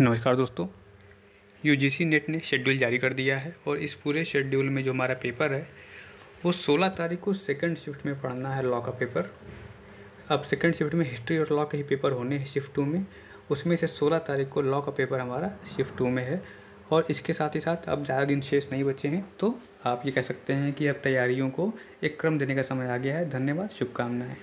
नमस्कार दोस्तों। UGC net ने शेड्यूल जारी कर दिया है और इस पूरे शेड्यूल में जो हमारा पेपर है, वो 16 तारीख को सेकंड शिफ्ट में पढ़ना है लॉ का पेपर अब सेकंड शिफ्ट में हिस्ट्री और लॉ के ही पेपर होने हैं शिफ्ट टू में। उसमें से 16 तारीख को लॉ का पेपर हमारा शिफ्ट टू में है और इसके साथ ही साथ अब ज़्यादा दिन शेष नहीं बचे हैं तो आप ये कह सकते हैं कि अब तैयारियों को एक क्रम देने का समय आ गया है। धन्यवाद, शुभकामनाएँ।